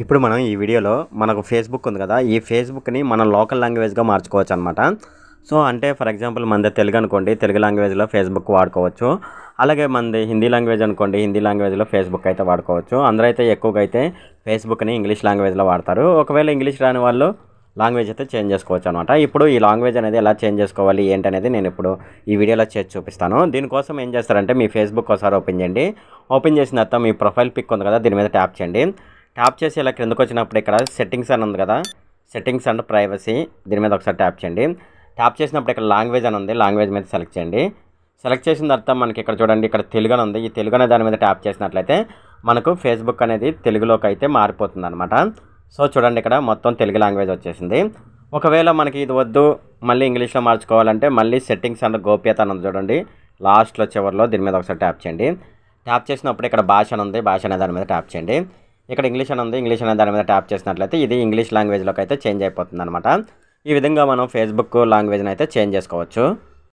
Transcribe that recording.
ఇప్పుడు మనం ఈ వీడియోలో మనకు ఫేస్బుక్ ఉంది కదా ఈ ఫేస్బుక్ని మనం లోకల్ లాంగ్వేజ్గా మార్చుకోవచ్చు అనమాట సో అంటే ఫర్ ఎగ్జాంపుల్ మనది తెలుగు అనుకోండి తెలుగు లాంగ్వేజ్లో ఫేస్బుక్ వాడుకోవచ్చు. అలాగే మనది హిందీ లాంగ్వేజ్ అనుకోండి హిందీ లాంగ్వేజ్లో ఫేస్బుక్ అయితే వాడుకోవచ్చు. అందరూ అయితే ఎక్కువగా అయితే ఫేస్బుక్ని ఇంగ్లీష్ లాంగ్వేజ్లో వాడతారు. ఒకవేళ ఇంగ్లీష్ రాని వాళ్ళు లాంగ్వేజ్ అయితే చేంజ్ చేసుకోవచ్చు అనమాట ఇప్పుడు ఈ లాంగ్వేజ్ అనేది ఎలా చేంజ్ చేసుకోవాలి ఏంటనేది నేను ఇప్పుడు ఈ వీడియోలో చేసి చూపిస్తాను. దీనికోసం ఏం చేస్తారంటే మీ ఫేస్బుక్ ఒకసారి ఓపెన్ చేయండి. ఓపెన్ చేసిన తర్వాత మీ ప్రొఫైల్ పిక్ ఉంది కదా దీని మీద ట్యాప్ చేయండి. ట్యాప్ చేసి ఇలా క్రిందకు వచ్చినప్పుడు ఇక్కడ సెట్టింగ్స్ అని ఉంది కదా. సెట్టింగ్స్ అండ్ ప్రైవసీ దీని మీద ఒకసారి ట్యాప్ చేయండి. ట్యాప్ చేసినప్పుడు ఇక్కడ లాంగ్వేజ్ అని ఉంది. లాంగ్వేజ్ మీద సెలెక్ట్ చేయండి. సెలెక్ట్ చేసిన తర్వాత మనకి ఇక్కడ చూడండి ఇక్కడ తెలుగు అని ఉంది. ఈ తెలుగు అనే దాని మీద ట్యాప్ చేసినట్లయితే మనకు ఫేస్బుక్ అనేది తెలుగులోకి అయితే మారిపోతుంది అనమాట సో చూడండి ఇక్కడ మొత్తం తెలుగు లాంగ్వేజ్ వచ్చేసింది. ఒకవేళ మనకి ఇది వద్దు మళ్ళీ ఇంగ్లీష్లో మార్చుకోవాలంటే మళ్ళీ సెట్టింగ్స్ అండ్ గోప్యత అని ఉంది చూడండి. లాస్ట్లో చివరిలో దీని మీద ఒకసారి ట్యాప్ చేయండి. ట్యాప్ చేసినప్పుడు ఇక్కడ భాష అని ఉంది. భాష అనే దాని మీద ట్యాప్ చేయండి. ఇక్కడ ఇంగ్లీష్ అని ఉంది. ఇంగ్లీష్ అనే దాని మీద ట్యాప్ చేసినట్లయితే ఇది ఇంగ్లీష్ లాంగ్వేజ్లోకి అయితే చేంజ్ అయిపోతుంది అనమాట ఈ విధంగా మనం ఫేస్బుక్ లాంగ్వేజ్ని అయితే చేంజ్ చేసుకోవచ్చు.